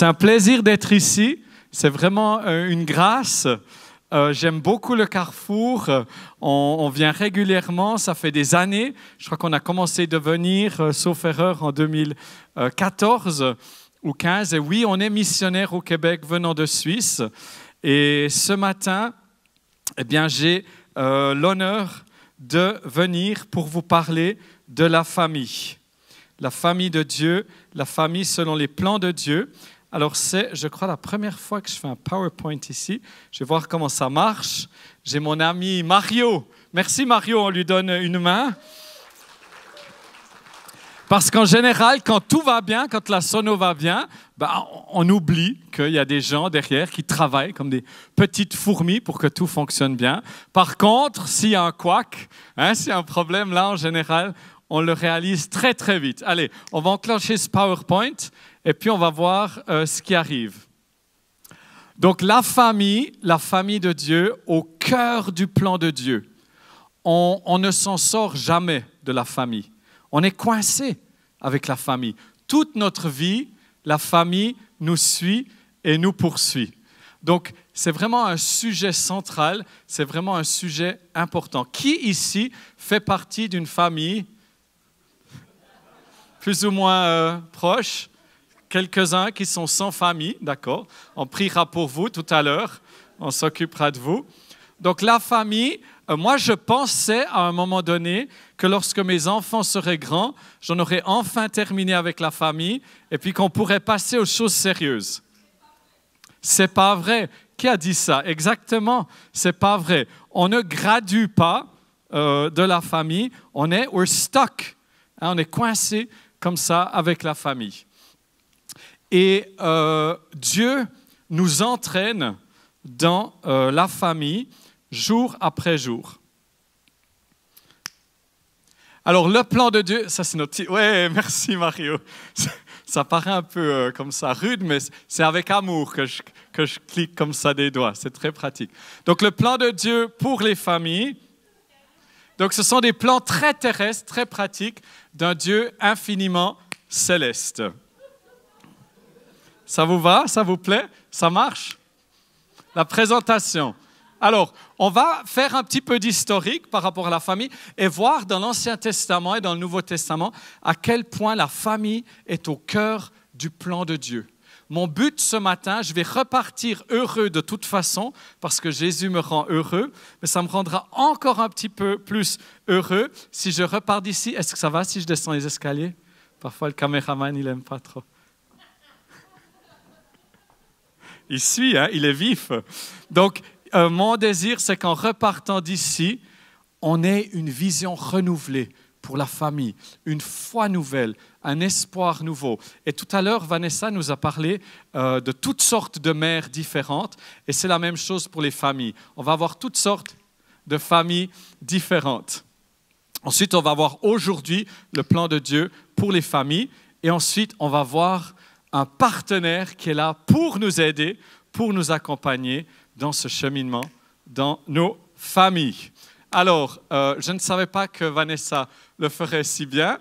C'est un plaisir d'être ici. C'est vraiment euh, une grâce. Euh, j'aime beaucoup le Carrefour. On, vient régulièrement. Ça fait des années. Je crois qu'on a commencé de venir, euh, sauf erreur, en 2014 ou 15. Et oui, on est missionnaire au Québec venant de Suisse. Et ce matin, eh bien, j'ai l'honneur de venir pour vous parler de la famille. La famille de Dieu, la famille selon les plans de Dieu. Alors c'est, je crois, la première fois que je fais un PowerPoint ici. Je vais voir comment ça marche. J'ai mon ami Mario. Merci Mario, on lui donne une main. Parce qu'en général, quand tout va bien, quand la sono va bien, ben, on oublie qu'il y a des gens derrière qui travaillent comme des petites fourmis pour que tout fonctionne bien. Par contre, s'il y a un couac, hein, s'il y a un problème, là, en général, on le réalise très, très vite. Allez, on va enclencher ce PowerPoint et puis on va voir euh, ce qui arrive. Donc la famille, la famille de Dieu, au cœur du plan de Dieu. On, on ne s'en sort jamais de la famille. On est coincé avec la famille. Toute notre vie, la famille nous suit et nous poursuit. Donc c'est vraiment un sujet central, c'est vraiment un sujet important. Qui ici fait partie d'une famille plus ou moins euh, proche quelques-uns qui sont sans famille, d'accord On priera pour vous tout à l'heure, on s'occupera de vous. Donc la famille, euh, moi je pensais à un moment donné que lorsque mes enfants seraient grands, j'en aurais enfin terminé avec la famille et puis qu'on pourrait passer aux choses sérieuses. C'est pas vrai. Qui a dit ça? Exactement, c'est pas vrai. On ne gradue pas euh, de la famille, on est we're stuck, hein, on est coincé comme ça avec la famille. Et euh, Dieu nous entraîne dans euh, la famille jour après jour. Alors le plan de Dieu, ça c'est notre petit... Ouais, merci Mario. Ça, paraît un peu euh, comme ça rude, mais c'est avec amour que je, que je clique comme ça des doigts. C'est très pratique. Donc le plan de Dieu pour les familles. Donc ce sont des plans très terrestres, très pratiques d'un Dieu infiniment céleste. Ça vous va? Ça vous plaît? Ça marche? La présentation. Alors, on va faire un petit peu d'historique par rapport à la famille et voir dans l'Ancien Testament et dans le Nouveau Testament à quel point la famille est au cœur du plan de Dieu. Mon but ce matin, je vais repartir heureux de toute façon parce que Jésus me rend heureux, mais ça me rendra encore un petit peu plus heureux si je repars d'ici. Est-ce que ça va si je descends les escaliers? Parfois le caméraman, il n'aime pas trop. il suit, hein, il est vif. Donc, euh, mon désir, c'est qu'en repartant d'ici, on ait une vision renouvelée pour la famille, une foi nouvelle, un espoir nouveau. Et tout à l'heure, Vanessa nous a parlé euh, de toutes sortes de mères différentes, et c'est la même chose pour les familles. On va avoir toutes sortes de familles différentes. Ensuite, on va voir aujourd'hui le plan de Dieu pour les familles, et ensuite, on va voir un partenaire qui est là pour nous aider, pour nous accompagner dans ce cheminement, dans nos familles. Alors, euh, je ne savais pas que Vanessa le ferait si bien,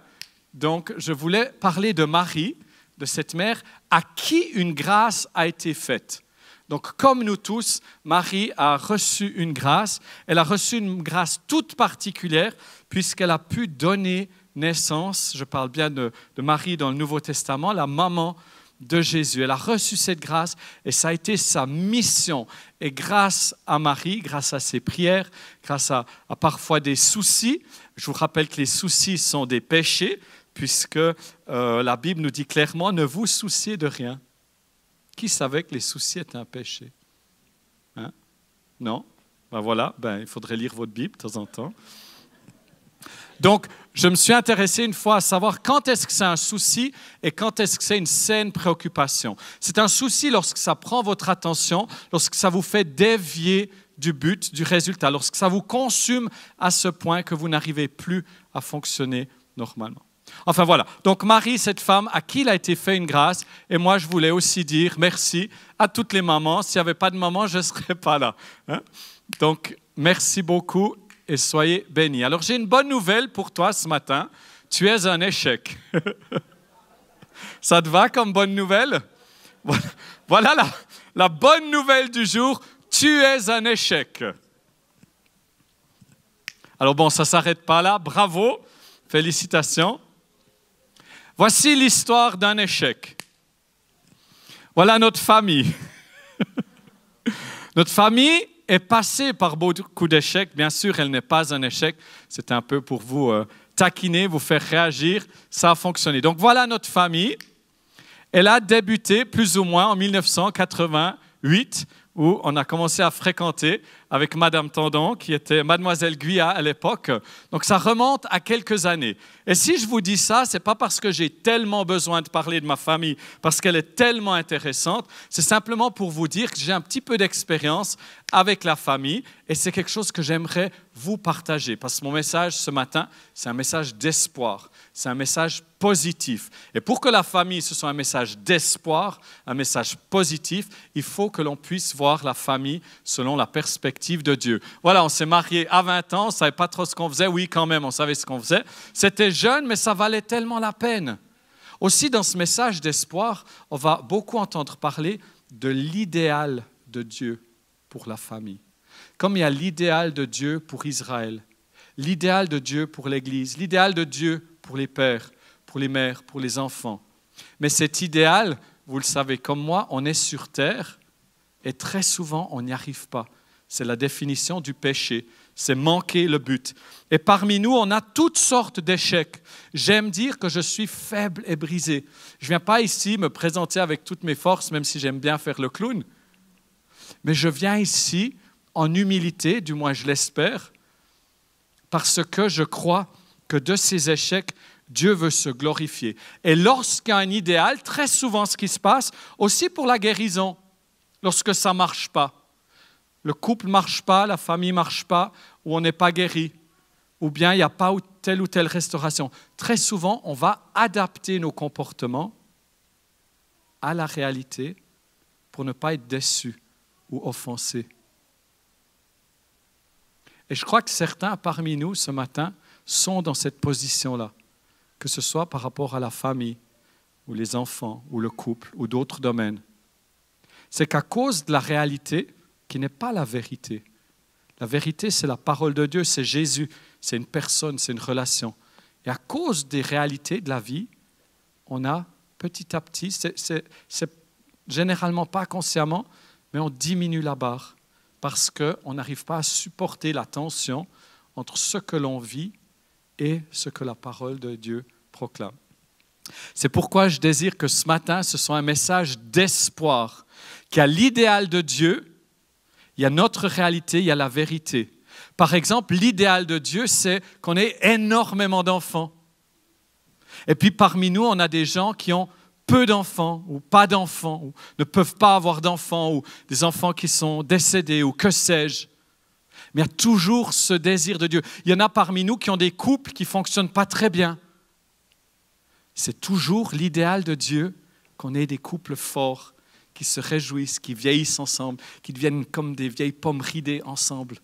donc je voulais parler de Marie, de cette mère à qui une grâce a été faite. Donc, comme nous tous, Marie a reçu une grâce. Elle a reçu une grâce toute particulière puisqu'elle a pu donner naissance, je parle bien de, de Marie dans le Nouveau Testament, la maman de Jésus. Elle a reçu cette grâce et ça a été sa mission. Et grâce à Marie, grâce à ses prières, grâce à, parfois des soucis, je vous rappelle que les soucis sont des péchés, puisque euh, la Bible nous dit clairement, ne vous souciez de rien. Qui savait que les soucis étaient un péché? Hein? Non? Ben voilà, ben, il faudrait lire votre Bible de temps en temps. Donc, je me suis intéressé une fois à savoir quand est-ce que c'est un souci et quand est-ce que c'est une saine préoccupation. C'est un souci lorsque ça prend votre attention, lorsque ça vous fait dévier du but, du résultat, lorsque ça vous consume à ce point que vous n'arrivez plus à fonctionner normalement. Enfin voilà, donc Marie, cette femme à qui il a été fait une grâce, et moi je voulais aussi dire merci à toutes les mamans. S'il n'y avait pas de maman, je ne serais pas là. Hein. donc merci beaucoup et soyez bénis. Alors j'ai une bonne nouvelle pour toi ce matin, tu es un échec. Ça te va comme bonne nouvelle? Voilà la, la bonne nouvelle du jour, tu es un échec. Alors bon, ça ne s'arrête pas là, bravo, félicitations. Voici l'histoire d'un échec. Voilà notre famille. notre famille est passée par beaucoup d'échecs. Bien sûr, elle n'est pas un échec. C'est un peu pour vous euh, taquiner, vous faire réagir. Ça a fonctionné. Donc voilà notre famille. Elle a débuté plus ou moins en 1988 où on a commencé à fréquenter avec Madame Tendon, qui était Mademoiselle Guyat à l'époque. Donc ça remonte à quelques années. Et si je vous dis ça, c'est pas parce que j'ai tellement besoin de parler de ma famille, parce qu'elle est tellement intéressante. C'est simplement pour vous dire que j'ai un petit peu d'expérience avec la famille et c'est quelque chose que j'aimerais vous partager. Parce que mon message ce matin, c'est un message d'espoir c'est un message positif. Et pour que la famille, ce soit un message d'espoir, un message positif, il faut que l'on puisse voir la famille selon la perspective de Dieu. Voilà, on s'est marié à 20 ans, on ne savait pas trop ce qu'on faisait. Oui, quand même, on savait ce qu'on faisait. C'était jeune, mais ça valait tellement la peine. Aussi, dans ce message d'espoir, on va beaucoup entendre parler de l'idéal de Dieu pour la famille. Comme il y a l'idéal de Dieu pour Israël, l'idéal de Dieu pour l'Église, l'idéal de Dieu pour les pères, pour les mères, pour les enfants. Mais cet idéal, vous le savez comme moi, on est sur terre et très souvent on n'y arrive pas. C'est la définition du péché, c'est manquer le but. Et parmi nous, on a toutes sortes d'échecs. J'aime dire que je suis faible et brisé. Je ne viens pas ici me présenter avec toutes mes forces, même si j'aime bien faire le clown, mais je viens ici en humilité, du moins je l'espère, parce que je crois que de ces échecs, Dieu veut se glorifier. Et lorsqu'il y a un idéal, très souvent ce qui se passe, aussi pour la guérison, lorsque ça ne marche pas, le couple ne marche pas, la famille ne marche pas, ou on n'est pas guéri, ou bien il n'y a pas telle ou telle restauration. Très souvent, on va adapter nos comportements à la réalité pour ne pas être déçu ou offensé. Et je crois que certains parmi nous ce matin sont dans cette position-là, que ce soit par rapport à la famille, ou les enfants, ou le couple, ou d'autres domaines. C'est qu'à cause de la réalité, qui n'est pas la vérité, la vérité, c'est la parole de Dieu, c'est Jésus, c'est une personne, c'est une relation. Et à cause des réalités de la vie, on a petit à petit, c'est généralement pas consciemment, mais on diminue la barre parce qu'on n'arrive pas à supporter la tension entre ce que l'on vit et ce que la parole de Dieu proclame. C'est pourquoi je désire que ce matin, ce soit un message d'espoir, qu'il y a l'idéal de Dieu, il y a notre réalité, il y a la vérité. Par exemple, l'idéal de Dieu, c'est qu'on ait énormément d'enfants. Et puis parmi nous, on a des gens qui ont peu d'enfants ou pas d'enfants, ou ne peuvent pas avoir d'enfants, ou des enfants qui sont décédés, ou que sais-je mais il y a toujours ce désir de Dieu. Il y en a parmi nous qui ont des couples qui ne fonctionnent pas très bien. C'est toujours l'idéal de Dieu qu'on ait des couples forts, qui se réjouissent, qui vieillissent ensemble, qui deviennent comme des vieilles pommes ridées ensemble,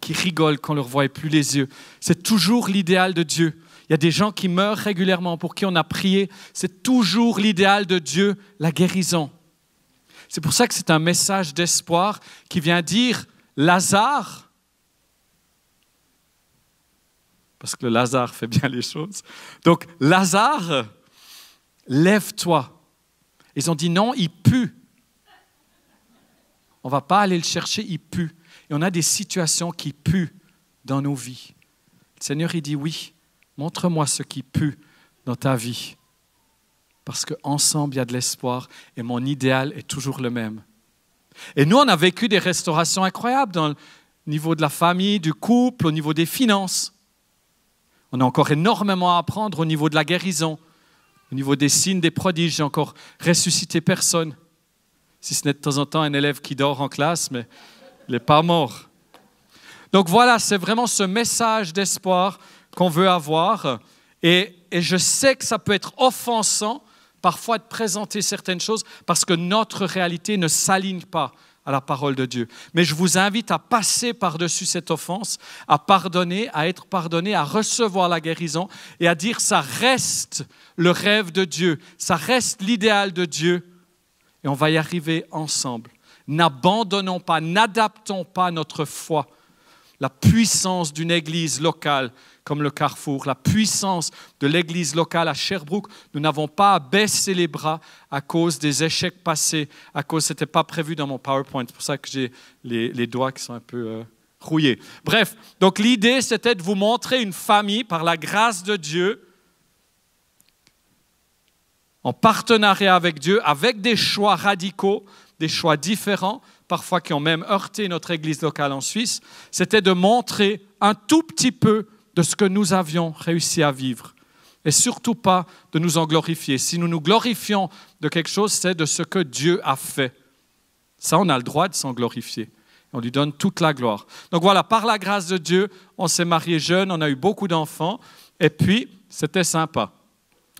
qui rigolent quand on leur voit plus les yeux. C'est toujours l'idéal de Dieu. Il y a des gens qui meurent régulièrement, pour qui on a prié. C'est toujours l'idéal de Dieu, la guérison. C'est pour ça que c'est un message d'espoir qui vient dire, Lazare, parce que le Lazare fait bien les choses. Donc, Lazare, lève-toi. Ils ont dit non, il pue. On ne va pas aller le chercher, il pue. Et on a des situations qui puent dans nos vies. Le Seigneur, il dit oui, montre-moi ce qui pue dans ta vie. Parce qu'ensemble, il y a de l'espoir et mon idéal est toujours le même. Et nous, on a vécu des restaurations incroyables dans le niveau de la famille, du couple, au niveau des finances. On a encore énormément à apprendre au niveau de la guérison, au niveau des signes, des prodiges. J'ai encore ressuscité personne. Si ce n'est de temps en temps un élève qui dort en classe, mais il n'est pas mort. Donc voilà, c'est vraiment ce message d'espoir qu'on veut avoir. Et, je sais que ça peut être offensant parfois de présenter certaines choses parce que notre réalité ne s'aligne pas à la parole de Dieu. Mais je vous invite à passer par-dessus cette offense, à pardonner, à être pardonné, à recevoir la guérison et à dire ça reste le rêve de Dieu, ça reste l'idéal de Dieu et on va y arriver ensemble. N'abandonnons pas, n'adaptons pas notre foi. La puissance d'une église locale comme le Carrefour, la puissance de l'église locale à Sherbrooke, nous n'avons pas à baisser les bras à cause des échecs passés, à cause, ce n'était pas prévu dans mon PowerPoint, c'est pour ça que j'ai les, doigts qui sont un peu euh, rouillés. Bref, donc l'idée c'était de vous montrer une famille par la grâce de Dieu en partenariat avec Dieu, avec des choix radicaux, des choix différents, parfois qui ont même heurté notre église locale en Suisse, c'était de montrer un tout petit peu de ce que nous avions réussi à vivre. Et surtout pas de nous en glorifier. Si nous nous glorifions de quelque chose, c'est de ce que Dieu a fait. Ça, on a le droit de s'en glorifier. On lui donne toute la gloire. Donc voilà, par la grâce de Dieu, on s'est marié jeune, on a eu beaucoup d'enfants, et puis c'était sympa.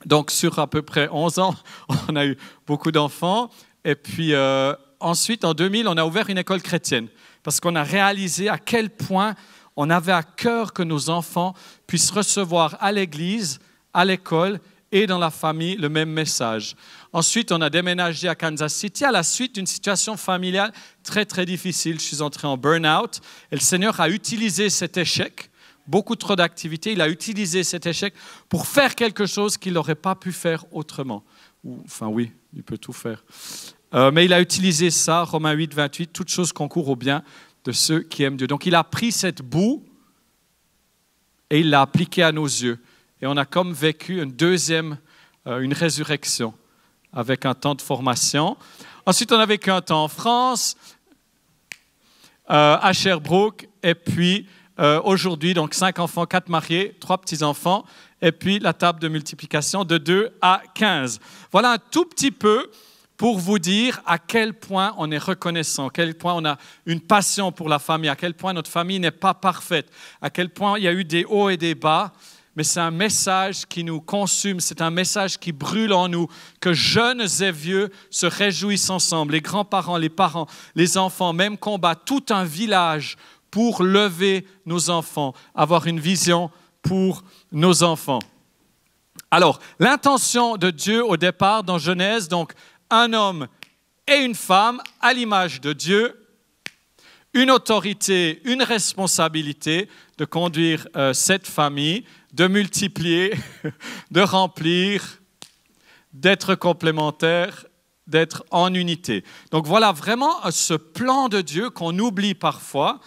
Donc, sur à peu près 11 ans, on a eu beaucoup d'enfants. Et puis, euh, ensuite, en 2000, on a ouvert une école chrétienne parce qu'on a réalisé à quel point on avait à cœur que nos enfants puissent recevoir à l'église, à l'école et dans la famille le même message. Ensuite, on a déménagé à Kansas City à la suite d'une situation familiale très, très difficile. Je suis entré en burn-out et le Seigneur a utilisé cet échec beaucoup trop d'activités. Il a utilisé cet échec pour faire quelque chose qu'il n'aurait pas pu faire autrement. enfin oui, il peut tout faire. Euh, mais il a utilisé ça, Romains 8, 28, toute chose concourt au bien de ceux qui aiment Dieu. Donc il a pris cette boue et il l'a appliquée à nos yeux. Et on a comme vécu une deuxième, euh, une résurrection avec un temps de formation. Ensuite, on a vécu un temps en France, euh, à Sherbrooke, et puis euh, aujourd'hui, donc cinq enfants, quatre mariés, trois petits-enfants, et puis la table de multiplication de 2 à 15. Voilà un tout petit peu pour vous dire à quel point on est reconnaissant, à quel point on a une passion pour la famille, à quel point notre famille n'est pas parfaite, à quel point il y a eu des hauts et des bas, mais c'est un message qui nous consume, c'est un message qui brûle en nous, que jeunes et vieux se réjouissent ensemble, les grands-parents, les parents, les enfants, même combat, tout un village pour lever nos enfants, avoir une vision pour nos enfants. Alors, l'intention de Dieu au départ dans Genèse, donc un homme et une femme à l'image de Dieu, une autorité, une responsabilité de conduire euh, cette famille, de multiplier, de remplir, d'être complémentaire, d'être en unité. Donc voilà vraiment ce plan de Dieu qu'on oublie parfois.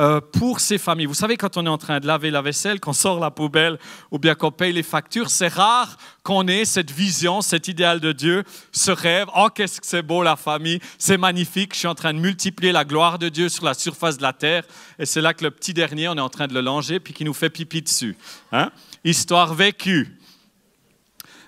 Euh, pour ces familles. Vous savez, quand on est en train de laver la vaisselle, qu'on sort la poubelle ou bien qu'on paye les factures, c'est rare qu'on ait cette vision, cet idéal de Dieu, ce rêve. Oh, qu'est-ce que c'est beau la famille, c'est magnifique, je suis en train de multiplier la gloire de Dieu sur la surface de la terre. Et c'est là que le petit dernier, on est en train de le langer, puis qui nous fait pipi dessus. Hein? Histoire vécue.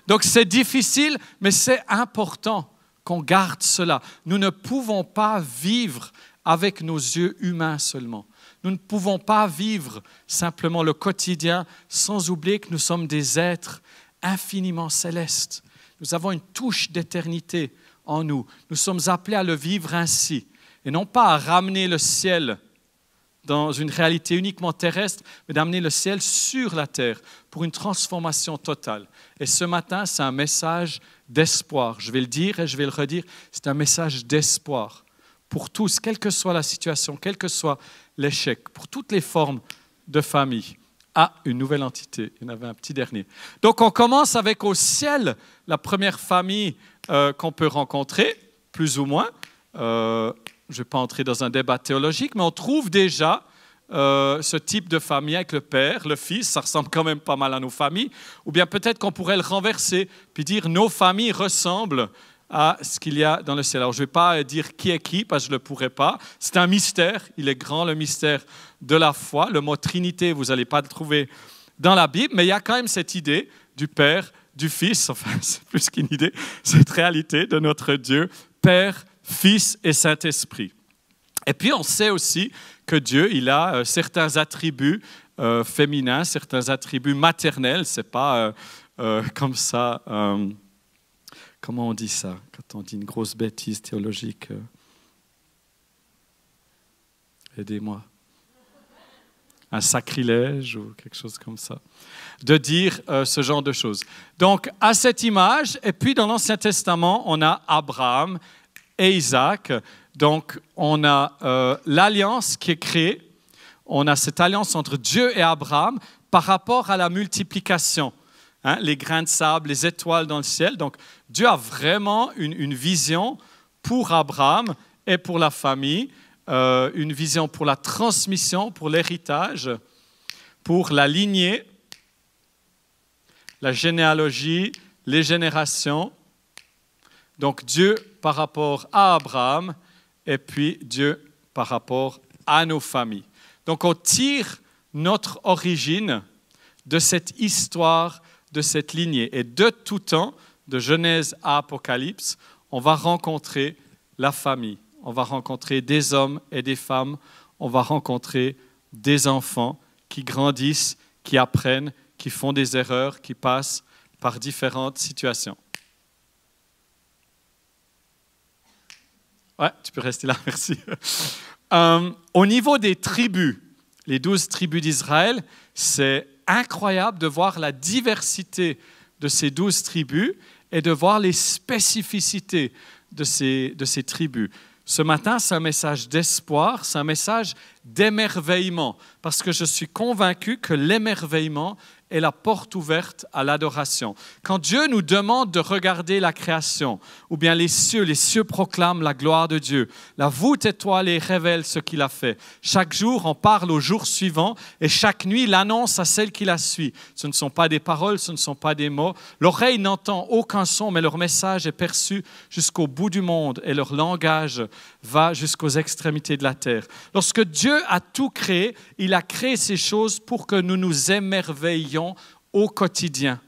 Donc c'est difficile, mais c'est important qu'on garde cela. Nous ne pouvons pas vivre avec nos yeux humains seulement. Nous ne pouvons pas vivre simplement le quotidien sans oublier que nous sommes des êtres infiniment célestes. Nous avons une touche d'éternité en nous. Nous sommes appelés à le vivre ainsi et non pas à ramener le ciel dans une réalité uniquement terrestre, mais d'amener le ciel sur la terre pour une transformation totale. Et ce matin, c'est un message d'espoir. Je vais le dire et je vais le redire, c'est un message d'espoir pour tous, quelle que soit la situation, quel que soit l'échec, pour toutes les formes de famille, à une nouvelle entité. Il y en avait un petit dernier. Donc on commence avec au ciel la première famille euh, qu'on peut rencontrer, plus ou moins. Euh, je ne vais pas entrer dans un débat théologique, mais on trouve déjà euh, ce type de famille avec le père, le fils, ça ressemble quand même pas mal à nos familles, ou bien peut-être qu'on pourrait le renverser, puis dire nos familles ressemblent à ce qu'il y a dans le ciel. Alors, je ne vais pas dire qui est qui, parce que je ne le pourrais pas. C'est un mystère. Il est grand, le mystère de la foi. Le mot Trinité, vous n'allez pas le trouver dans la Bible, mais il y a quand même cette idée du Père, du Fils, enfin, c'est plus qu'une idée, cette réalité de notre Dieu, Père, Fils et Saint-Esprit. Et puis on sait aussi que Dieu, il a euh, certains attributs euh, féminins, certains attributs maternels. C'est pas euh, comme ça. Comment on dit ça quand on dit une grosse bêtise théologique Aidez-moi. Un sacrilège ou quelque chose comme ça. De dire ce genre de choses. Donc, à cette image, et puis dans l'Ancien Testament, on a Abraham et Isaac. Donc, on a euh, l'alliance qui est créée. On a cette alliance entre Dieu et Abraham par rapport à la multiplication. Hein, les grains de sable, les étoiles dans le ciel. Donc, Dieu a vraiment une, vision pour Abraham et pour la famille, euh, une vision pour la transmission, pour l'héritage, pour la lignée, la généalogie, les générations. Donc Dieu par rapport à Abraham et puis Dieu par rapport à nos familles. Donc on tire notre origine de cette histoire, de cette lignée. Et de tout temps, de Genèse à Apocalypse, on va rencontrer la famille. On va rencontrer des hommes et des femmes. On va rencontrer des enfants qui grandissent, qui apprennent, qui font des erreurs, qui passent par différentes situations. Ouais, tu peux rester là, merci. Euh, au niveau des tribus, les douze tribus d'Israël, c'est incroyable de voir la diversité de ces douze tribus et de voir les spécificités de ces, de ces tribus. Ce matin, c'est un message d'espoir, c'est un message d'émerveillement, parce que je suis convaincu que l'émerveillement est la porte ouverte à l'adoration. Quand Dieu nous demande de regarder la création, ou bien les cieux, les cieux proclament la gloire de Dieu. La voûte étoilée révèle ce qu'il a fait. Chaque jour, on parle au jour suivant et chaque nuit, l'annonce à celle qui la suit. Ce ne sont pas des paroles, ce ne sont pas des mots. L'oreille n'entend aucun son, mais leur message est perçu jusqu'au bout du monde et leur langage va jusqu'aux extrémités de la terre. Lorsque Dieu a tout créé, il a créé ces choses pour que nous nous émerveillions au quotidien.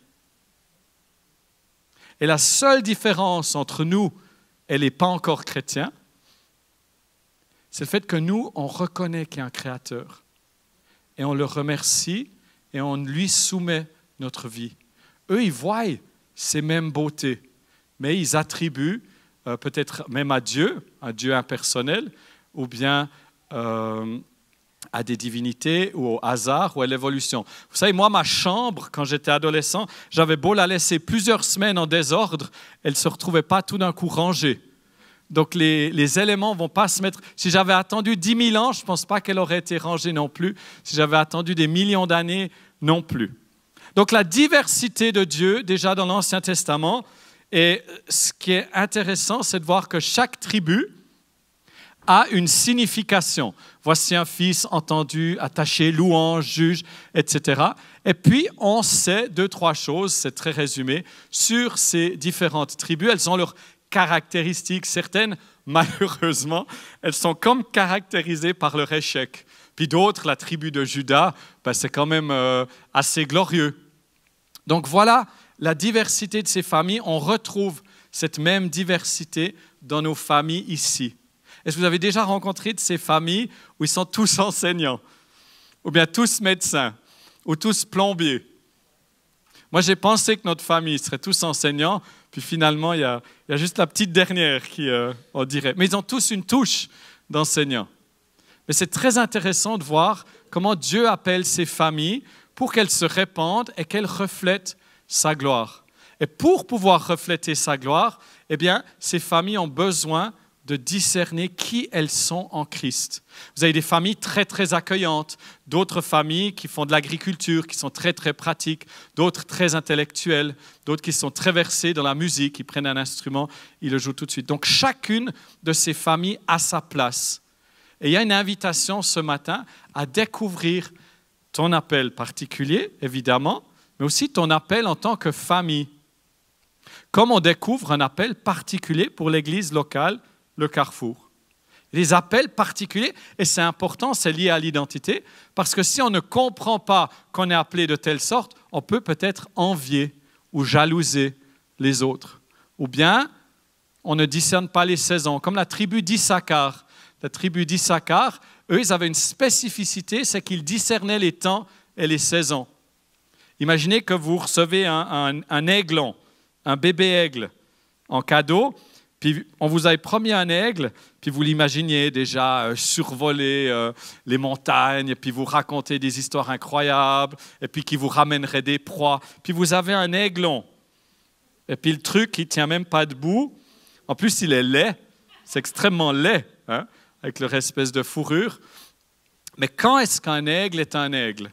Et la seule différence entre nous et les pas encore chrétiens, c'est le fait que nous, on reconnaît qu'il y a un créateur. Et on le remercie et on lui soumet notre vie. Eux, ils voient ces mêmes beautés, mais ils attribuent euh, peut-être même à Dieu, un Dieu impersonnel, ou bien euh, à des divinités ou au hasard ou à l'évolution. Vous savez, moi, ma chambre, quand j'étais adolescent, j'avais beau la laisser plusieurs semaines en désordre, elle ne se retrouvait pas tout d'un coup rangée. Donc les, les éléments vont pas se mettre. Si j'avais attendu 10 000 ans, je ne pense pas qu'elle aurait été rangée non plus. Si j'avais attendu des millions d'années, non plus. Donc la diversité de Dieu, déjà dans l'Ancien Testament, et ce qui est intéressant, c'est de voir que chaque tribu, a une signification. Voici un fils entendu, attaché, louange, juge, etc. Et puis, on sait deux, trois choses, c'est très résumé, sur ces différentes tribus. Elles ont leurs caractéristiques. Certaines, malheureusement, elles sont comme caractérisées par leur échec. Puis d'autres, la tribu de Judas, ben, c'est quand même euh, assez glorieux. Donc voilà la diversité de ces familles. On retrouve cette même diversité dans nos familles ici. Est-ce que vous avez déjà rencontré de ces familles où ils sont tous enseignants, ou bien tous médecins, ou tous plombiers? Moi, j'ai pensé que notre famille serait tous enseignants, puis finalement, il y a, juste la petite dernière qui, euh, on dirait. Mais ils ont tous une touche d'enseignants. Mais c'est très intéressant de voir comment Dieu appelle ces familles pour qu'elles se répandent et qu'elles reflètent sa gloire. Et pour pouvoir refléter sa gloire, eh bien, ces familles ont besoin de discerner qui elles sont en Christ. Vous avez des familles très, très accueillantes, d'autres familles qui font de l'agriculture, qui sont très, très pratiques, d'autres très intellectuelles, d'autres qui sont très versées dans la musique, qui prennent un instrument, ils le jouent tout de suite. Donc chacune de ces familles a sa place. Et il y a une invitation ce matin à découvrir ton appel particulier, évidemment, mais aussi ton appel en tant que famille. Comme on découvre un appel particulier pour l'Église locale le carrefour. Les appels particuliers, et c'est important, c'est lié à l'identité, parce que si on ne comprend pas qu'on est appelé de telle sorte, on peut peut-être envier ou jalouser les autres. Ou bien, on ne discerne pas les saisons, comme la tribu d'Issachar. la tribu d'Issachar, eux, ils avaient une spécificité, c'est qu'ils discernaient les temps et les saisons. Imaginez que vous recevez un, un, aiglon, un bébé aigle en cadeau, puis on vous a promis un aigle, puis vous l'imaginiez déjà euh, survoler euh, les montagnes, puis vous raconter des histoires incroyables, et puis qui vous ramènerait des proies. Puis vous avez un aiglon, et puis le truc, il tient même pas debout. En plus, il est laid, c'est extrêmement laid, hein, avec leur espèce de fourrure. Mais quand est-ce qu'un aigle est un aigle?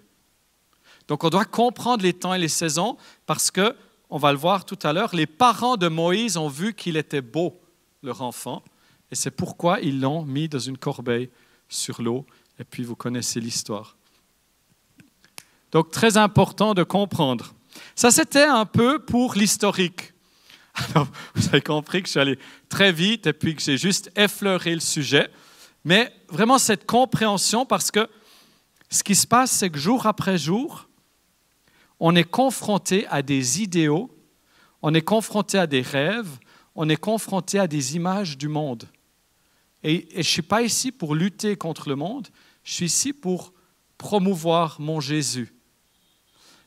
Donc on doit comprendre les temps et les saisons, parce que on va le voir tout à l'heure, les parents de Moïse ont vu qu'il était beau, leur enfant, et c'est pourquoi ils l'ont mis dans une corbeille sur l'eau, et puis vous connaissez l'histoire. Donc très important de comprendre. Ça, c'était un peu pour l'historique. Alors, vous avez compris que je suis allé très vite et puis que j'ai juste effleuré le sujet. Mais vraiment cette compréhension, parce que ce qui se passe, c'est que jour après jour, on est confronté à des idéaux, on est confronté à des rêves, on est confronté à des images du monde. Et, je ne suis pas ici pour lutter contre le monde, je suis ici pour promouvoir mon Jésus.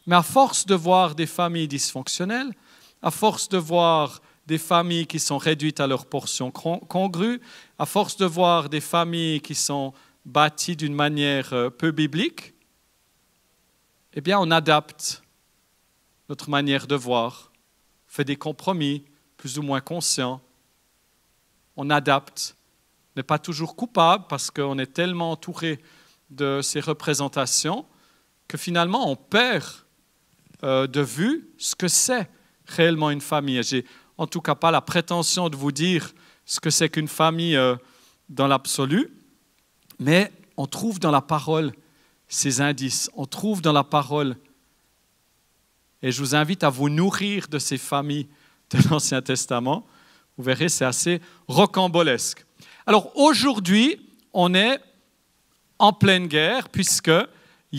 Mais à force de voir des familles dysfonctionnelles, à force de voir des familles qui sont réduites à leur portion congrue, à force de voir des familles qui sont bâties d'une manière euh, peu biblique, eh bien, on adapte notre manière de voir, fait des compromis plus ou moins conscients, on adapte, n'est pas toujours coupable parce qu'on est tellement entouré de ces représentations que finalement on perd euh, de vue ce que c'est réellement une famille. J'ai en tout cas pas la prétention de vous dire ce que c'est qu'une famille euh, dans l'absolu, mais on trouve dans la parole ces indices. On trouve dans la parole, et je vous invite à vous nourrir de ces familles de l'Ancien Testament. Vous verrez, c'est assez rocambolesque. Alors aujourd'hui, on est en pleine guerre, puisqu'il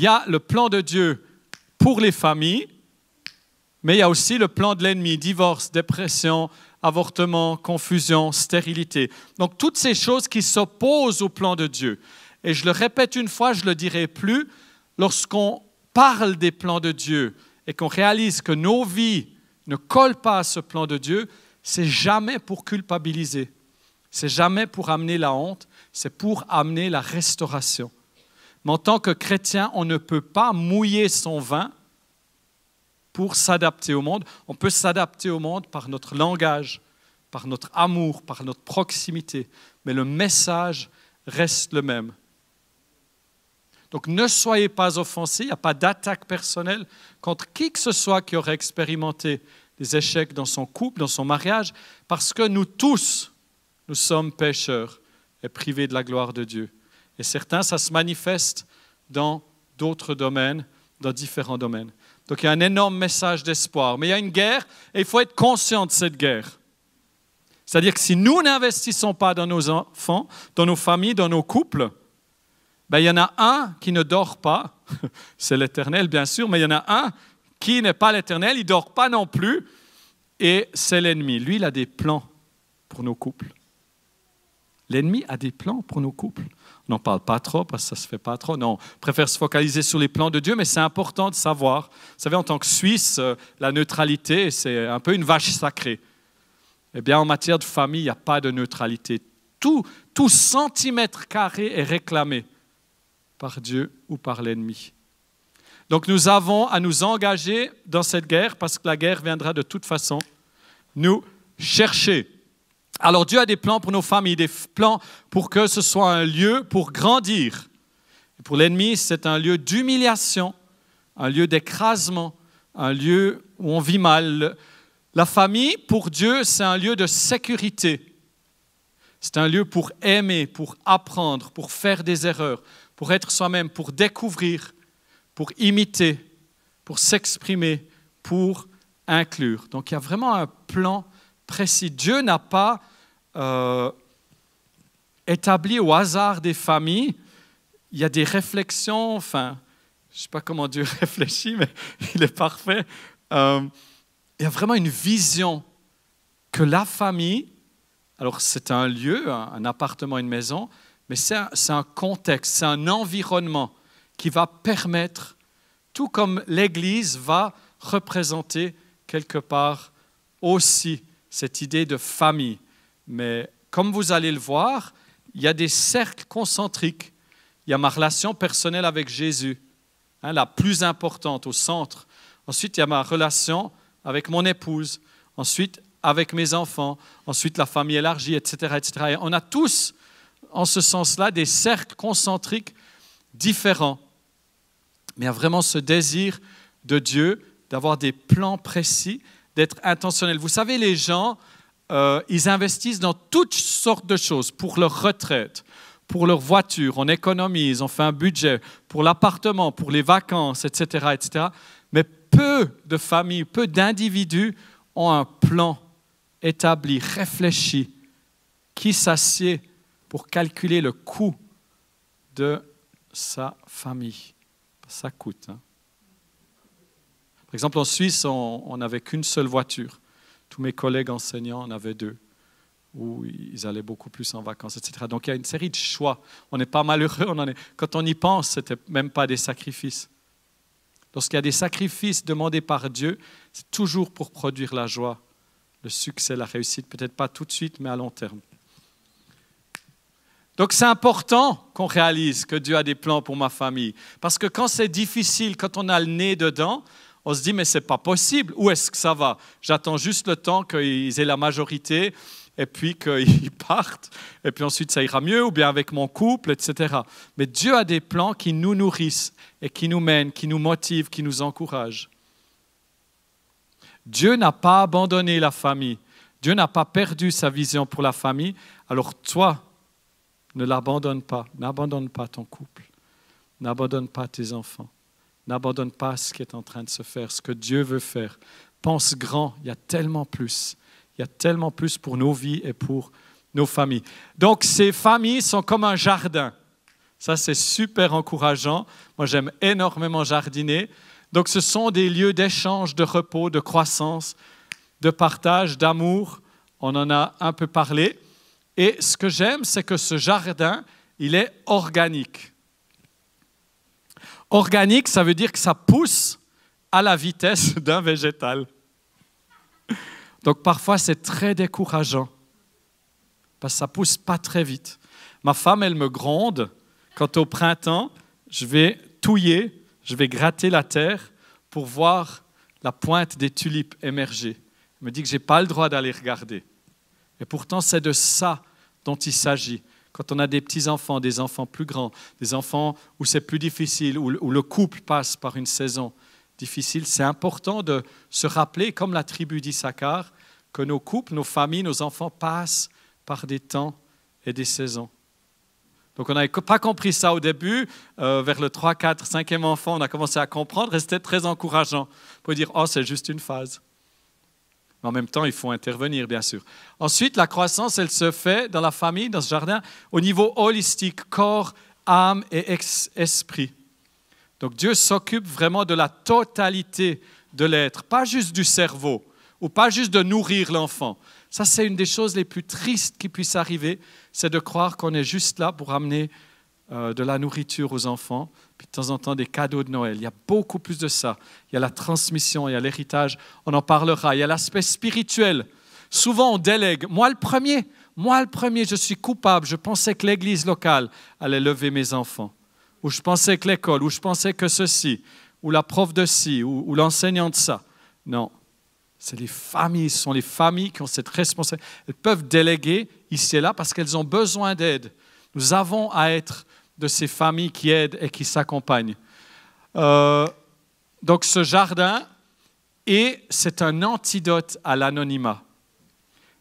y a le plan de Dieu pour les familles, mais il y a aussi le plan de l'ennemi, divorce, dépression, avortement, confusion, stérilité. Donc toutes ces choses qui s'opposent au plan de Dieu. Et je le répète une fois, je ne le dirai plus, lorsqu'on parle des plans de Dieu et qu'on réalise que nos vies ne collent pas à ce plan de Dieu, c'est jamais pour culpabiliser, c'est jamais pour amener la honte, c'est pour amener la restauration. Mais en tant que chrétien, on ne peut pas mouiller son vin pour s'adapter au monde. On peut s'adapter au monde par notre langage, par notre amour, par notre proximité, mais le message reste le même. Donc ne soyez pas offensés, il n'y a pas d'attaque personnelle contre qui que ce soit qui aurait expérimenté des échecs dans son couple, dans son mariage, parce que nous tous, nous sommes pécheurs et privés de la gloire de Dieu. Et certains, ça se manifeste dans d'autres domaines, dans différents domaines. Donc il y a un énorme message d'espoir. Mais il y a une guerre et il faut être conscient de cette guerre. C'est-à-dire que si nous n'investissons pas dans nos enfants, dans nos familles, dans nos couples, ben, il y en a un qui ne dort pas, c'est l'Éternel bien sûr, mais il y en a un qui n'est pas l'Éternel, il ne dort pas non plus, et c'est l'ennemi. Lui, il a des plans pour nos couples. L'ennemi a des plans pour nos couples. On n'en parle pas trop parce que ça ne se fait pas trop. Non, on préfère se focaliser sur les plans de Dieu, mais c'est important de savoir. Vous savez, en tant que Suisse, euh, la neutralité, c'est un peu une vache sacrée. Eh bien, en matière de famille, il n'y a pas de neutralité. Tout, tout centimètre carré est réclamé par Dieu ou par l'ennemi. Donc nous avons à nous engager dans cette guerre parce que la guerre viendra de toute façon nous chercher. Alors Dieu a des plans pour nos familles, des plans pour que ce soit un lieu pour grandir. Pour l'ennemi, c'est un lieu d'humiliation, un lieu d'écrasement, un lieu où on vit mal. La famille, pour Dieu, c'est un lieu de sécurité. C'est un lieu pour aimer, pour apprendre, pour faire des erreurs, pour être soi-même, pour découvrir, pour imiter, pour s'exprimer, pour inclure. Donc il y a vraiment un plan précis. Dieu n'a pas euh, établi au hasard des familles. Il y a des réflexions, enfin, je ne sais pas comment Dieu réfléchit, mais il est parfait. Euh, il y a vraiment une vision que la famille, alors c'est un lieu, un appartement, une maison, mais c'est un, contexte, c'est un environnement qui va permettre, tout comme l'Église va représenter quelque part aussi cette idée de famille. Mais comme vous allez le voir, il y a des cercles concentriques. Il y a ma relation personnelle avec Jésus, hein, la plus importante au centre. Ensuite, il y a ma relation avec mon épouse. Ensuite, avec mes enfants. Ensuite, la famille élargie, etc. etc. Et on a tous, en ce sens-là, des cercles concentriques différents. Mais il y a vraiment ce désir de Dieu d'avoir des plans précis, d'être intentionnel. Vous savez, les gens, euh, ils investissent dans toutes sortes de choses pour leur retraite, pour leur voiture, on économise, on fait un budget pour l'appartement, pour les vacances, etc., etc. Mais peu de familles, peu d'individus ont un plan établi, réfléchi, qui s'assied pour calculer le coût de sa famille. Ça coûte. Hein. Par exemple, en Suisse, on n'avait qu'une seule voiture. Tous mes collègues enseignants en avaient deux, ou ils allaient beaucoup plus en vacances, etc. Donc il y a une série de choix. On n'est pas malheureux. Quand on y pense, ce n'était même pas des sacrifices. Lorsqu'il y a des sacrifices demandés par Dieu, c'est toujours pour produire la joie, le succès, la réussite, peut-être pas tout de suite, mais à long terme. Donc c'est important qu'on réalise que Dieu a des plans pour ma famille. Parce que quand c'est difficile, quand on a le nez dedans, on se dit, mais ce n'est pas possible. Où est-ce que ça va? J'attends juste le temps qu'ils aient la majorité et puis qu'ils partent, et puis ensuite ça ira mieux, ou bien avec mon couple, etc. Mais Dieu a des plans qui nous nourrissent et qui nous mènent, qui nous motivent, qui nous encouragent. Dieu n'a pas abandonné la famille. Dieu n'a pas perdu sa vision pour la famille. Alors toi, ne l'abandonne pas. N'abandonne pas ton couple. N'abandonne pas tes enfants. N'abandonne pas ce qui est en train de se faire, ce que Dieu veut faire. Pense grand, il y a tellement plus. Il y a tellement plus pour nos vies et pour nos familles. Donc ces familles sont comme un jardin. Ça, c'est super encourageant. Moi, j'aime énormément jardiner. Donc ce sont des lieux d'échange, de repos, de croissance, de partage, d'amour. On en a un peu parlé. Et ce que j'aime, c'est que ce jardin, il est organique. Organique, ça veut dire que ça pousse à la vitesse d'un végétal. Donc parfois, c'est très décourageant, parce que ça pousse pas très vite. Ma femme, elle me gronde quand au printemps, je vais touiller, je vais gratter la terre pour voir la pointe des tulipes émerger. Elle me dit que je n'ai pas le droit d'aller regarder. Et pourtant, c'est de ça dont il s'agit quand on a des petits-enfants, des enfants plus grands, des enfants où c'est plus difficile, où, le couple passe par une saison difficile, c'est important de se rappeler, comme la tribu d'Issachar, que nos couples, nos familles, nos enfants passent par des temps et des saisons. Donc on n'avait pas compris ça au début. Euh, vers le 3, 4, 5e enfant, on a commencé à comprendre et c'était très encourageant pour dire, oh, c'est juste une phase. Mais en même temps, il faut intervenir, bien sûr. Ensuite, la croissance, elle se fait dans la famille, dans ce jardin, au niveau holistique, corps, âme et esprit. Donc Dieu s'occupe vraiment de la totalité de l'être, pas juste du cerveau, ou pas juste de nourrir l'enfant. Ça, c'est une des choses les plus tristes qui puissent arriver, c'est de croire qu'on est juste là pour amener euh, de la nourriture aux enfants, puis de temps en temps des cadeaux de Noël. Il y a beaucoup plus de ça. Il y a la transmission, il y a l'héritage, on en parlera. Il y a l'aspect spirituel. Souvent, on délègue. Moi, le premier, moi, le premier, je suis coupable. Je pensais que l'église locale allait lever mes enfants. Ou je pensais que l'école, ou je pensais que ceci, ou la prof de ci, ou, ou l'enseignant de ça. Non. C'est les familles, ce sont les familles qui ont cette responsabilité. Elles peuvent déléguer ici et là parce qu'elles ont besoin d'aide. Nous avons à être de ces familles qui aident et qui s'accompagnent. Euh, donc ce jardin, et c'est un antidote à l'anonymat.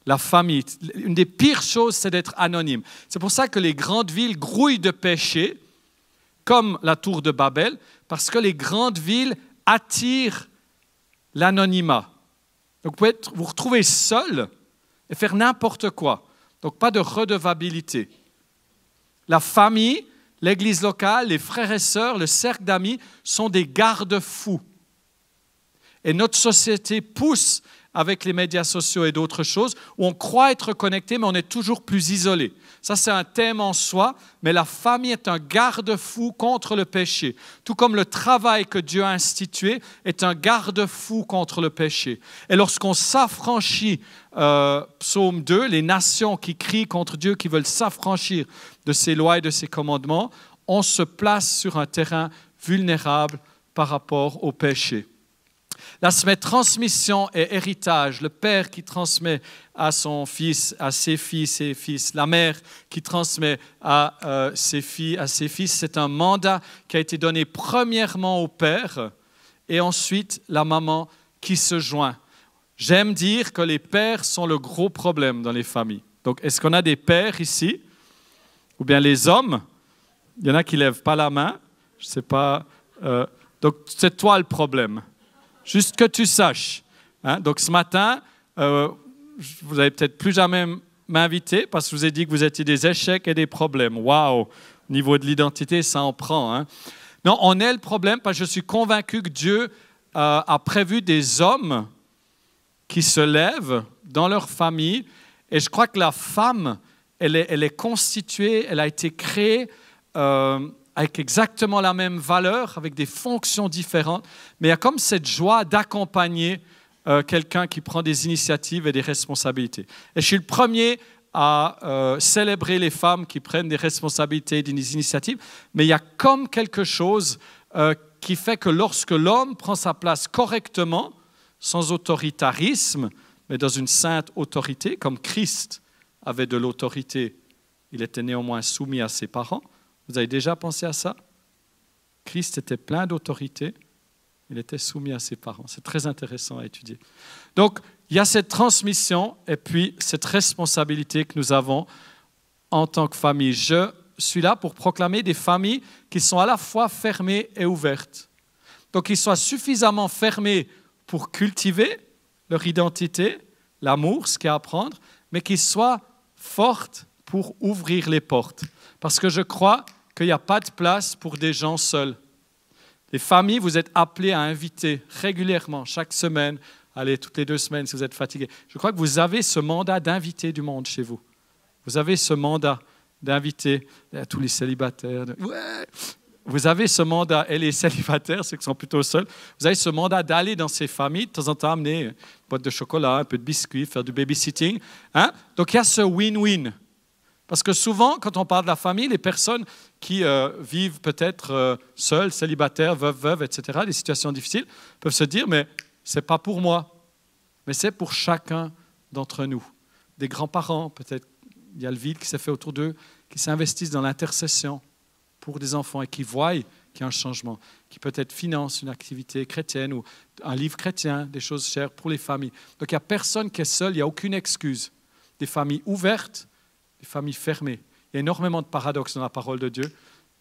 La famille, une des pires choses, c'est d'être anonyme. C'est pour ça que les grandes villes grouillent de péché, comme la tour de Babel, parce que les grandes villes attirent l'anonymat. Donc vous pouvez vous retrouver seul et faire n'importe quoi. Donc pas de redevabilité. La famille, l'église locale, les frères et sœurs, le cercle d'amis sont des garde-fous. Et notre société pousse avec les médias sociaux et d'autres choses, où on croit être connecté, mais on est toujours plus isolé. Ça, c'est un thème en soi, mais la famille est un garde-fou contre le péché, tout comme le travail que Dieu a institué est un garde-fou contre le péché. Et lorsqu'on s'affranchit, euh, psaume 2, les nations qui crient contre Dieu, qui veulent s'affranchir de ses lois et de ses commandements, on se place sur un terrain vulnérable par rapport au péché. L'aspect transmission et héritage, le père qui transmet à son fils, à ses filles, ses fils, la mère qui transmet à euh, ses filles, à ses fils, c'est un mandat qui a été donné premièrement au père et ensuite la maman qui se joint. J'aime dire que les pères sont le gros problème dans les familles. Donc, est-ce qu'on a des pères ici Ou bien les hommes? Il y en a qui ne lèvent pas la main. Je ne sais pas. Euh, donc, c'est toi le problème. Juste que tu saches. Hein? Donc ce matin, euh, vous n'allez peut-être plus jamais m'inviter parce que je vous ai dit que vous étiez des échecs et des problèmes. Waouh! Au niveau de l'identité, ça en prend. Hein. Non, on est le problème parce que je suis convaincu que Dieu euh, a prévu des hommes qui se lèvent dans leur famille. Et je crois que la femme, elle est, constituée, elle a été créée euh, avec exactement la même valeur, avec des fonctions différentes, mais il y a comme cette joie d'accompagner euh, quelqu'un qui prend des initiatives et des responsabilités. Et je suis le premier à euh, célébrer les femmes qui prennent des responsabilités des initiatives, mais il y a comme quelque chose euh, qui fait que lorsque l'homme prend sa place correctement, sans autoritarisme, mais dans une sainte autorité, comme Christ avait de l'autorité, il était néanmoins soumis à ses parents, vous avez déjà pensé à ça? Christ était plein d'autorité, il était soumis à ses parents. C'est très intéressant à étudier. Donc, il y a cette transmission et puis cette responsabilité que nous avons en tant que famille. Je suis là pour proclamer des familles qui sont à la fois fermées et ouvertes. Donc, qu'ils soient suffisamment fermés pour cultiver leur identité, l'amour, ce qu'il y a à apprendre, mais qu'ils soient fortes pour ouvrir les portes. Parce que je crois qu'il n'y a pas de place pour des gens seuls. Les familles, vous êtes appelés à inviter régulièrement, chaque semaine, allez, toutes les deux semaines si vous êtes fatigué. Je crois que vous avez ce mandat d'inviter du monde chez vous. Vous avez ce mandat d'inviter tous les célibataires. Vous avez ce mandat, et les célibataires, ceux qui sont plutôt seuls, vous avez ce mandat d'aller dans ces familles, de temps en temps amener une boîte de chocolat, un peu de biscuits, faire du babysitting. Hein? Donc il y a ce win-win. Parce que souvent, quand on parle de la famille, les personnes qui euh, vivent peut-être euh, seules, célibataires, veuves, veuves, etc., des situations difficiles, peuvent se dire, mais ce n'est pas pour moi, mais c'est pour chacun d'entre nous. Des grands-parents, peut-être, il y a le vide qui s'est fait autour d'eux, qui s'investissent dans l'intercession pour des enfants et qui voient qu'il y a un changement, qui peut-être finance une activité chrétienne ou un livre chrétien, des choses chères pour les familles. Donc il n'y a personne qui est seul, il n'y a aucune excuse. Des familles ouvertes des familles fermées. Il y a énormément de paradoxes dans la parole de Dieu,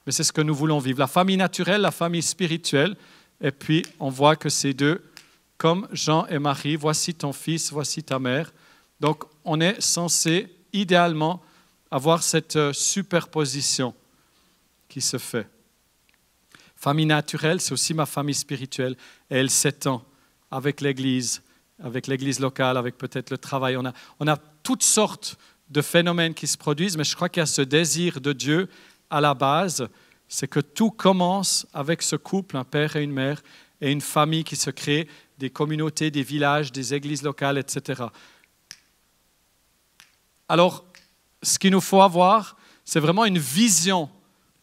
mais c'est ce que nous voulons vivre. La famille naturelle, la famille spirituelle, et puis on voit que ces deux, comme Jean et Marie, voici ton fils, voici ta mère. Donc on est censé idéalement avoir cette euh, superposition qui se fait. Famille naturelle, c'est aussi ma famille spirituelle, et elle s'étend avec l'Église, avec l'Église locale, avec peut-être le travail. On a, on a toutes sortes de phénomènes qui se produisent, mais je crois qu'il y a ce désir de Dieu à la base, c'est que tout commence avec ce couple, un père et une mère, et une famille qui se crée, des communautés, des villages, des églises locales, etc. Alors, ce qu'il nous faut avoir, c'est vraiment une vision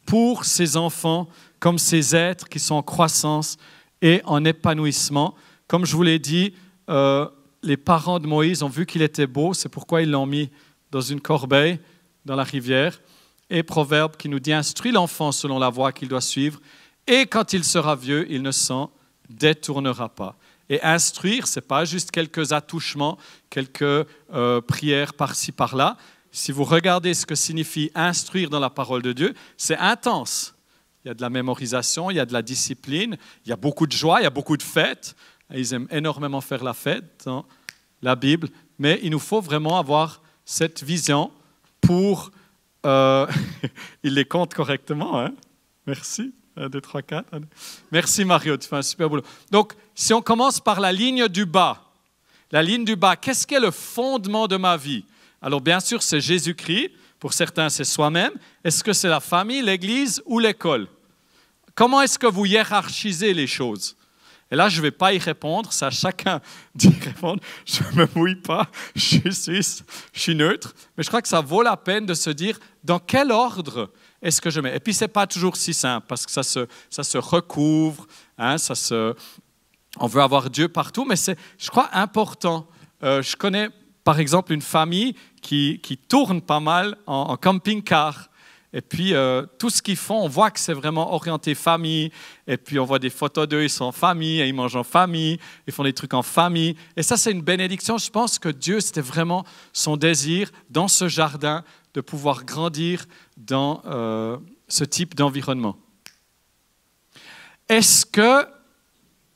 pour ces enfants comme ces êtres qui sont en croissance et en épanouissement. Comme je vous l'ai dit, euh, les parents de Moïse ont vu qu'il était beau, c'est pourquoi ils l'ont mis dans une corbeille dans la rivière. Et Proverbe qui nous dit Instruis l'enfant selon la voie qu'il doit suivre, et quand il sera vieux, il ne s'en détournera pas. Et instruire, ce n'est pas juste quelques attouchements, quelques euh, prières par-ci, par-là. Si vous regardez ce que signifie instruire dans la parole de Dieu, c'est intense. Il y a de la mémorisation, il y a de la discipline, il y a beaucoup de joie, il y a beaucoup de fêtes. Ils aiment énormément faire la fête dans la Bible, mais il nous faut vraiment avoir cette vision pour... Euh, il les compte correctement, hein? Merci. 1, 2, 3, 4. Merci Mario, tu fais un super boulot. Donc, si on commence par la ligne du bas, la ligne du bas, qu'est-ce qui est le fondement de ma vie? Alors, bien sûr, c'est Jésus-Christ. Pour certains, c'est soi-même. Est-ce que c'est la famille, l'église ou l'école? Comment est-ce que vous hiérarchisez les choses? Et là, je ne vais pas y répondre, c'est à chacun d'y répondre. Je ne me mouille pas, je suis neutre. Mais je crois que ça vaut la peine de se dire dans quel ordre est-ce que je mets? Et puis, ce n'est pas toujours si simple parce que ça se, ça se recouvre, hein, ça se, on veut avoir Dieu partout, mais c'est, je crois, important. Euh, je connais, par exemple, une famille qui, qui tourne pas mal en, camping-car. Et puis, euh, tout ce qu'ils font, on voit que c'est vraiment orienté famille. Et puis, on voit des photos d'eux, ils sont en famille, et ils mangent en famille, ils font des trucs en famille. Et ça, c'est une bénédiction. Je pense que Dieu, c'était vraiment son désir dans ce jardin de pouvoir grandir dans euh, ce type d'environnement. Est-ce que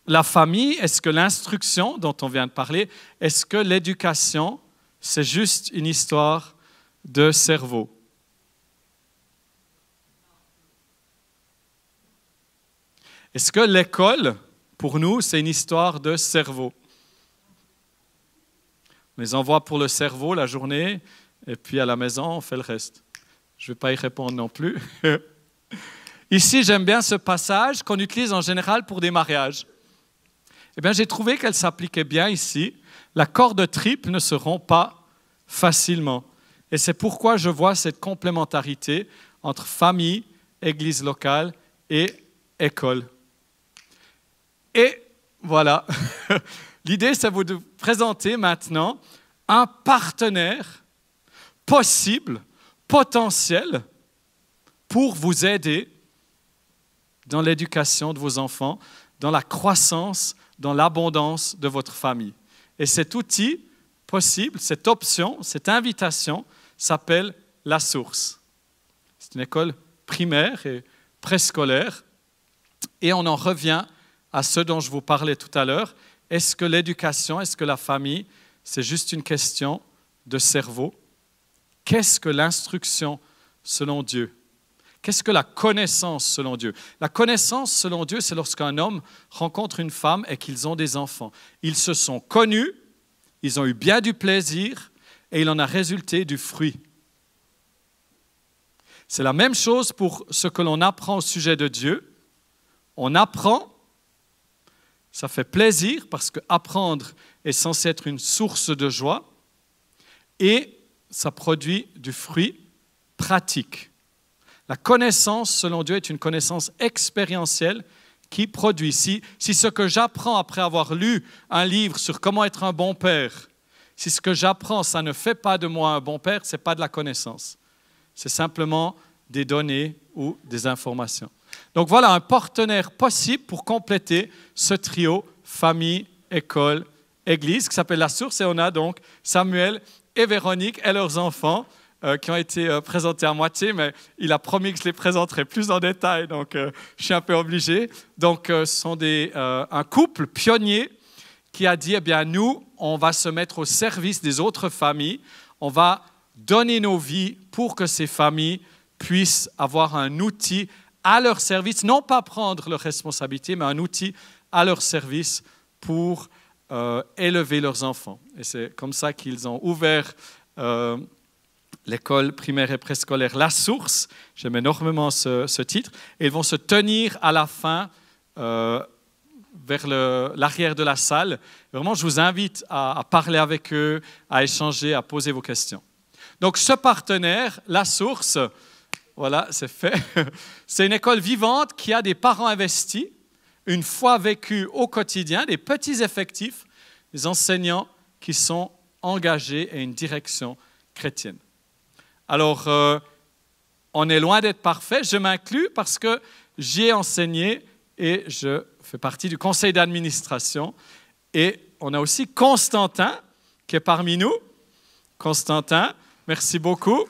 la famille, est-ce que l'instruction dont on vient de parler, est-ce que l'éducation, c'est juste une histoire de cerveau? Est-ce que l'école, pour nous, c'est une histoire de cerveau? On les envoie pour le cerveau la journée, et puis à la maison, on fait le reste. Je ne vais pas y répondre non plus. Ici, j'aime bien ce passage qu'on utilise en général pour des mariages. Eh bien, j'ai trouvé qu'elle s'appliquait bien ici. La corde triple ne se rompt pas facilement. Et c'est pourquoi je vois cette complémentarité entre famille, église locale et école. Et voilà, l'idée, c'est vous de présenter maintenant un partenaire possible, potentiel, pour vous aider dans l'éducation de vos enfants, dans la croissance, dans l'abondance de votre famille. Et cet outil possible, cette option, cette invitation s'appelle la source. C'est une école primaire et préscolaire. Et on en revient à ce dont je vous parlais tout à l'heure. Est-ce que l'éducation, est-ce que la famille, c'est juste une question de cerveau? Qu'est-ce que l'instruction selon Dieu? Qu'est-ce que la connaissance selon Dieu? La connaissance selon Dieu, c'est lorsqu'un homme rencontre une femme et qu'ils ont des enfants. Ils se sont connus, ils ont eu bien du plaisir et il en a résulté du fruit. C'est la même chose pour ce que l'on apprend au sujet de Dieu. On apprend, ça fait plaisir parce que apprendre est censé être une source de joie et ça produit du fruit pratique. La connaissance, selon Dieu, est une connaissance expérientielle qui produit. Si, si ce que j'apprends après avoir lu un livre sur comment être un bon père, si ce que j'apprends, ça ne fait pas de moi un bon père, ce n'est pas de la connaissance. C'est simplement des données ou des informations. Donc voilà un partenaire possible pour compléter ce trio famille, école, église qui s'appelle La Source. Et on a donc Samuel et Véronique et leurs enfants euh, qui ont été euh, présentés à moitié, mais il a promis que je les présenterai plus en détail, donc euh, je suis un peu obligé. Donc, ce sont des, un couple pionnier qui a dit, eh bien, nous, on va se mettre au service des autres familles, on va donner nos vies pour que ces familles puissent avoir un outil à leur service, non pas prendre leurs responsabilités, mais un outil à leur service pour élever leurs enfants. Et c'est comme ça qu'ils ont ouvert l'école primaire et préscolaire La Source. J'aime énormément ce, titre. Et ils vont se tenir à la fin euh, vers l'arrière de la salle. Vraiment, je vous invite à, parler avec eux, à échanger, à poser vos questions. Donc, ce partenaire, La Source, voilà, c'est fait. C'est une école vivante qui a des parents investis, une foi vécue au quotidien, des petits effectifs, des enseignants qui sont engagés et une direction chrétienne. Alors, euh, on est loin d'être parfait. Je m'inclus parce que j'y ai enseigné et je fais partie du conseil d'administration. Et on a aussi Constantin qui est parmi nous. Constantin, merci beaucoup.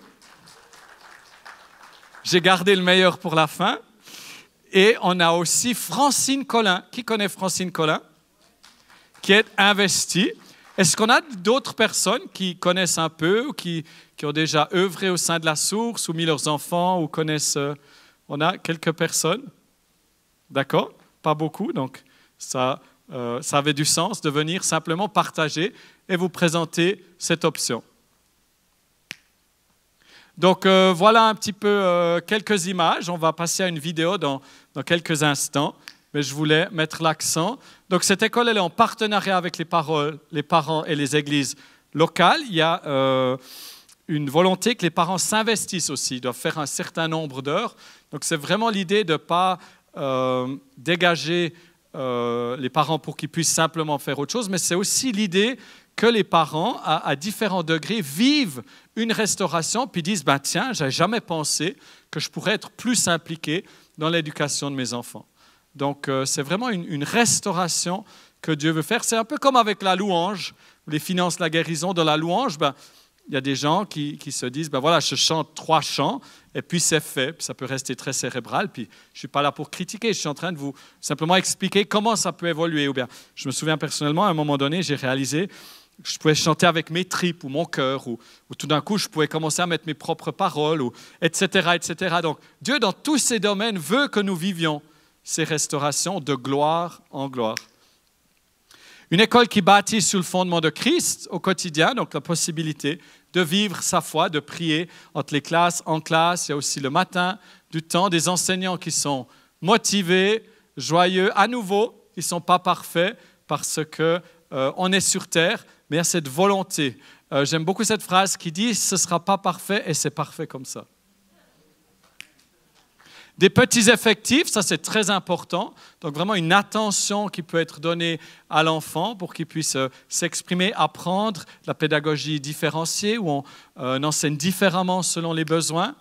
J'ai gardé le meilleur pour la fin. Et on a aussi Francine Collin. Qui connaît Francine Collin? Qui est investie. Est-ce qu'on a d'autres personnes qui connaissent un peu ou qui, qui ont déjà œuvré au sein de la source ou mis leurs enfants ou connaissent... Euh, on a quelques personnes? D'accord? Pas beaucoup, donc ça, euh, ça avait du sens de venir simplement partager et vous présenter cette option. Donc euh, voilà un petit peu euh, quelques images. On va passer à une vidéo dans, dans quelques instants, mais je voulais mettre l'accent. Donc cette école, elle est en partenariat avec les, les parents et les églises locales. Il y a euh, une volonté que les parents s'investissent aussi, ils doivent faire un certain nombre d'heures. Donc c'est vraiment l'idée de ne pas dégager les parents pour qu'ils puissent simplement faire autre chose, mais c'est aussi l'idée que les parents, à, différents degrés, vivent une restauration, puis disent, ben, tiens, n'avais jamais pensé que je pourrais être plus impliqué dans l'éducation de mes enfants. Donc, euh, c'est vraiment une, restauration que Dieu veut faire. C'est un peu comme avec la louange, les finances, la guérison de la louange. Ben, il y a des gens qui, se disent, ben voilà, je chante trois chants, et puis c'est fait. Ça peut rester très cérébral. Puis je ne suis pas là pour critiquer, je suis en train de vous simplement expliquer comment ça peut évoluer. Ou bien, je me souviens personnellement, à un moment donné, j'ai réalisé je pouvais chanter avec mes tripes ou mon cœur, ou, tout d'un coup, je pouvais commencer à mettre mes propres paroles, ou, etc., etc. Donc, Dieu, dans tous ces domaines, veut que nous vivions ces restaurations de gloire en gloire. Une école qui bâtit sur le fondement de Christ au quotidien, donc la possibilité de vivre sa foi, de prier entre les classes, en classe. Il y a aussi le matin du temps des enseignants qui sont motivés, joyeux, à nouveau, qui ne sont pas parfaits parce qu'on euh, est sur terre, mais a cette volonté. Euh, j'aime beaucoup cette phrase qui dit ce ne sera pas parfait et c'est parfait comme ça. Des petits effectifs, ça c'est très important. Donc vraiment une attention qui peut être donnée à l'enfant pour qu'il puisse euh, s'exprimer, apprendre la pédagogie différenciée où on, euh, enseigne différemment selon les besoins.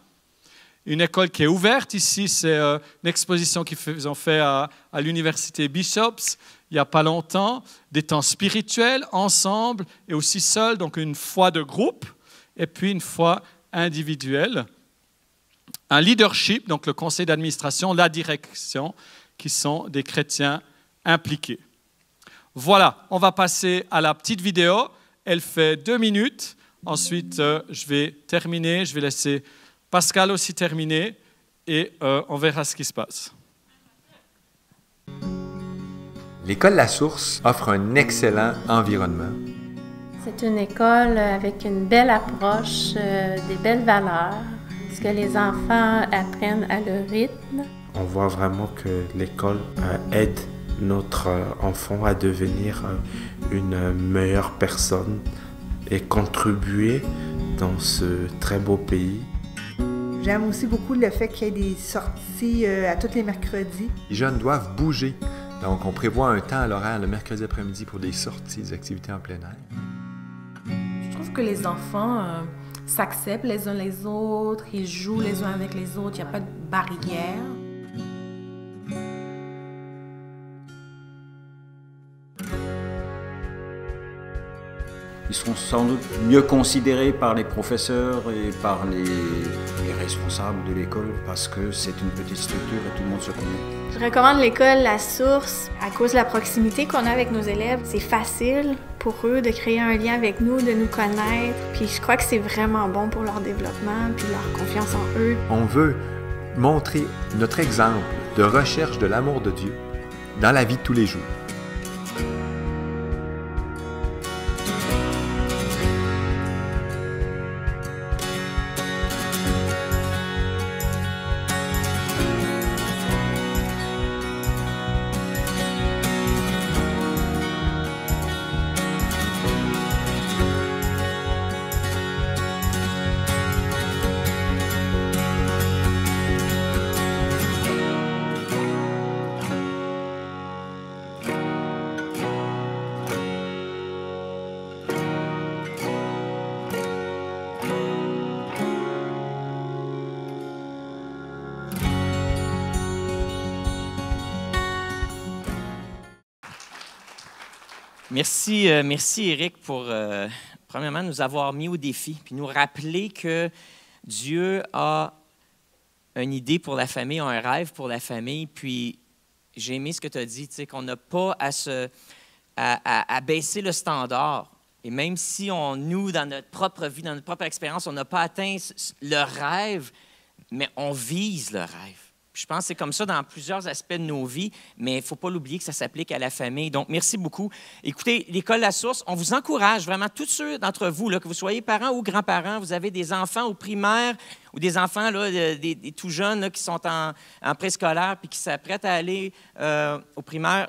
Une école qui est ouverte ici, c'est une exposition qu'ils ont fait à, à l'université Bishops il n'y a pas longtemps, des temps spirituels ensemble et aussi seuls, donc une foi de groupe et puis une foi individuelle. Un leadership, donc le conseil d'administration, la direction, qui sont des chrétiens impliqués. Voilà, on va passer à la petite vidéo. Elle fait deux minutes. Ensuite, euh, je vais terminer. Je vais laisser Pascal aussi terminer et euh, on verra ce qui se passe. L'école La Source offre un excellent environnement. C'est une école avec une belle approche, euh, des belles valeurs, ce que les enfants apprennent à leur rythme. On voit vraiment que l'école euh, aide notre euh, enfant à devenir une meilleure personne et contribuer dans ce très beau pays. J'aime aussi beaucoup le fait qu'il y ait des sorties à tous les mercredis. Les jeunes doivent bouger. Donc, on prévoit un temps à l'horaire le mercredi après-midi pour des sorties, des activités en plein air. Je trouve que les enfants euh, s'acceptent les uns les autres, ils jouent les uns avec les autres, il n'y a pas de barrière. Ils seront sans doute mieux considérés par les professeurs et par les, responsables de l'école parce que c'est une petite structure et tout le monde se connaît. Je recommande l'école La Source à cause de la proximité qu'on a avec nos élèves. C'est facile pour eux de créer un lien avec nous, de nous connaître. Puis je crois que c'est vraiment bon pour leur développement puis leur confiance en eux. On veut montrer notre exemple de recherche de l'amour de Dieu dans la vie de tous les jours. Merci, euh, merci Eric pour, euh, premièrement, nous avoir mis au défi, puis nous rappeler que Dieu a une idée pour la famille, un rêve pour la famille, puis j'ai aimé ce que tu as dit, qu'on n'a pas à, se, à, baisser le standard. Et même si on, nous, dans notre propre vie, dans notre propre expérience, on n'a pas atteint le rêve, mais on vise le rêve. Je pense que c'est comme ça dans plusieurs aspects de nos vies, mais il ne faut pas l'oublier que ça s'applique à la famille. Donc, merci beaucoup. Écoutez, l'école La Source, on vous encourage vraiment, tous ceux d'entre vous, là, que vous soyez parents ou grands-parents, vous avez des enfants au primaire ou des enfants là, des, tout jeunes qui sont en, préscolaire puis qui s'apprêtent à aller euh, au primaire,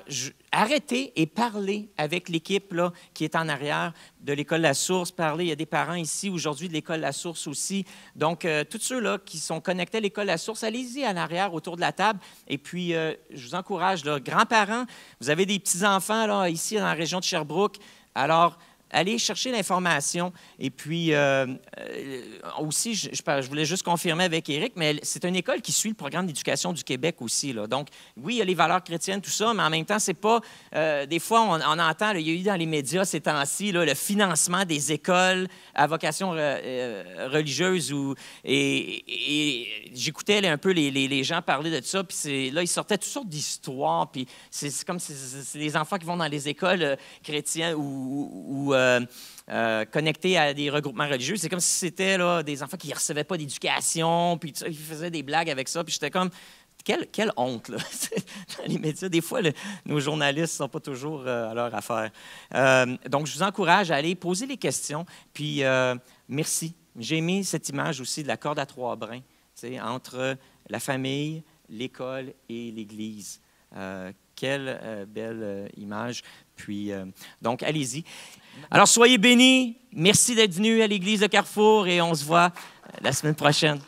arrêtez et parlez avec l'équipe qui est en arrière de l'école La Source. Parlez, il y a des parents ici aujourd'hui de l'école La Source aussi. Donc, euh, tous ceux-là qui sont connectés à l'école La Source, allez-y en arrière autour de la table. Et puis, euh, je vous encourage, grands-parents, vous avez des petits-enfants ici dans la région de Sherbrooke. Alors, allez chercher l'information. Et puis, euh, euh, aussi, je, je, voulais juste confirmer avec Eric, mais c'est une école qui suit le programme d'éducation du Québec aussi. Là. Donc, oui, il y a les valeurs chrétiennes, tout ça, mais en même temps, c'est pas. Euh, des fois, on, entend, il y a eu dans les médias ces temps-ci le financement des écoles à vocation religieuse. Ou, et, j'écoutais un peu les, les, gens parler de ça, puis là, ils sortaient toutes sortes d'histoires, puis c'est comme c'est les enfants qui vont dans les écoles chrétiennes ou euh, euh, connectés à des regroupements religieux. C'est comme si c'était des enfants qui ne recevaient pas d'éducation, puis ils faisaient des blagues avec ça. Puis j'étais comme, quelle, quelle, honte, là, dans les médias. Des fois, nos journalistes ne sont pas toujours euh, à leur affaire. donc, je vous encourage à aller poser les questions. Puis, merci. J'ai mis cette image aussi de la corde à trois brins, entre la famille, l'école et l'Église. quelle belle image. Puis, donc, allez-y. Alors, soyez bénis. Merci d'être venus à l'église de Carrefour et on se voit la semaine prochaine.